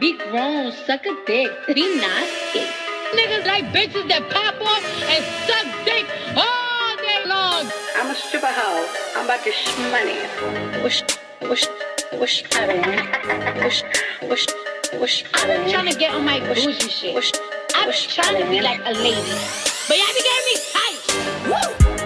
be grown, suck a dick, be nasty. Niggas like bitches that pop off and suck dick all day long. I'm a stripper hoe. I'm about to shmoney. Whoosh, whoosh, whoosh, whoosh, whoosh, whoosh. I'm trying to get on my bougie shit. I'm trying to be like a lady. But y'all be getting me tight. Woo!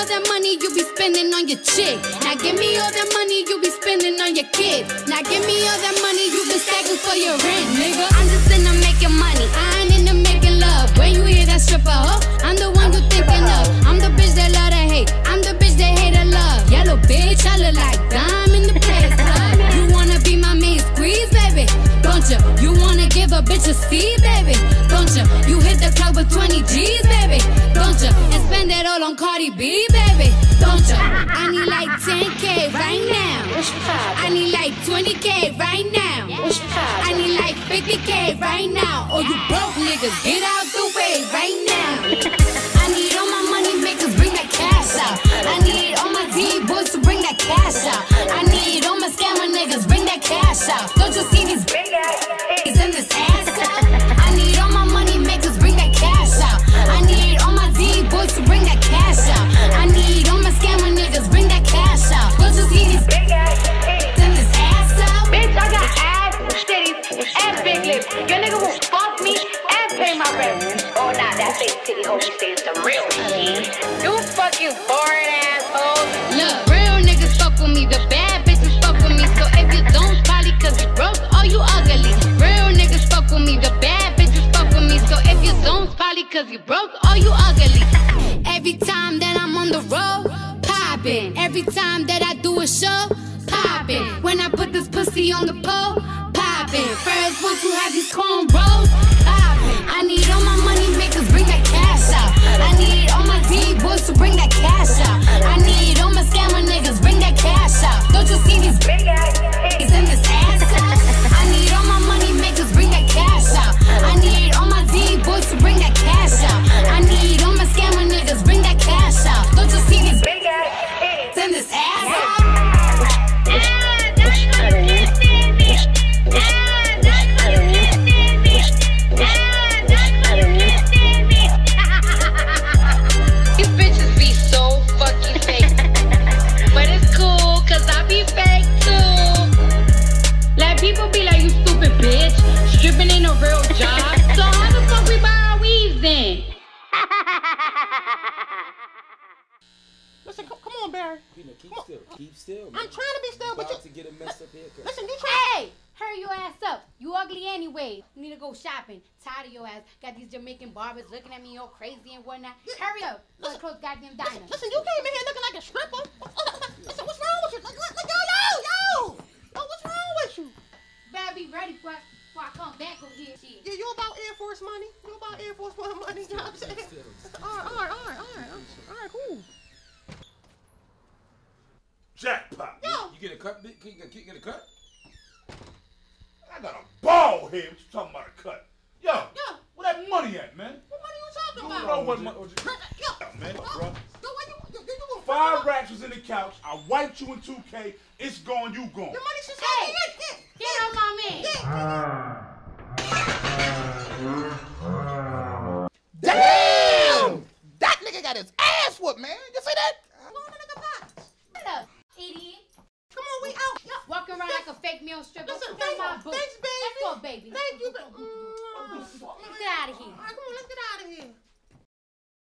All that money you be spending on your chick. Now give me all that money you be spending on your kid. Now give me all that money you been stacking for your rent, nigga. I'm just into making money. I ain't into making love. When you hear that stripper, huh? I'm the one you thinking of. I'm the bitch that love to hate. I'm the bitch that hate to love. Yellow bitch, I look like dime in the place club. You wanna be my main squeeze, baby? Don't you? You wanna give a bitch a seed, baby? With 20 G's, baby? Don't you? And spend that all on Cardi B, baby? Don't you? I need like 10K right now. I need like 20K right now. I need like 50K right now. Or you broke niggas, get out the way right now. Rent. Oh, that fake titty hoe, she saying some real shit. You fucking boring asshole. Look, real niggas fuck with me, the bad bitches fuck with me. So if you don't, probably cause you broke or you ugly. Real niggas fuck with me, the bad bitches fuck with me. So if you don't, probably cause you broke or you ugly. Every time that I'm on the road, poppin'. Every time that I do a show, poppin'. When I put this pussy on the pole, poppin'. First one to have these cornrows, real job. so how the fuck we buy our weaves then? Listen, come, come on, Barry. Keep, keep Come on. still. Keep still. I'm trying to be still, but you about to get a messed up haircut. listen. You try. Hey, hurry your ass up. You ugly anyway. You need to go shopping. Tired of your ass. Got these Jamaican barbers looking at me all crazy and whatnot. Hurry up. Let's close goddamn diner. Listen, you came in here looking like a stripper. Oh, oh, oh, Listen, what's wrong with you? Like, like, yo, yo, yo. Yo, what's wrong with you? Better be ready for, before I come back over here. Shit. Yeah, you about Air Force money? You about Air Force One money? You know what I'm saying? All right, all right, all right, all right, all right, cool. Jackpot. Yo. You get a cut? Can you get, get a cut? I got a ball here. What you talking about a cut? Yo. Yo. Where that money at, man? What money you talking You about? know what money? Yo, Yeah, man, yo, bro. you, you, you, you gonna Five racks was in the couch. I wiped you in 2K. It's gone, you gone. The money should Hey, say Get on my man. Ah. Damn! That nigga got his ass whooped, man. You see that? Go on the nigga box. Shut up, idiot. Come on, we out. Yo, Walking around like a fake meal stripper. Listen, thank- my thanks, baby. Let's go, baby. Thank you. Let's mm. get out of here. All right, come on, let's get out of here.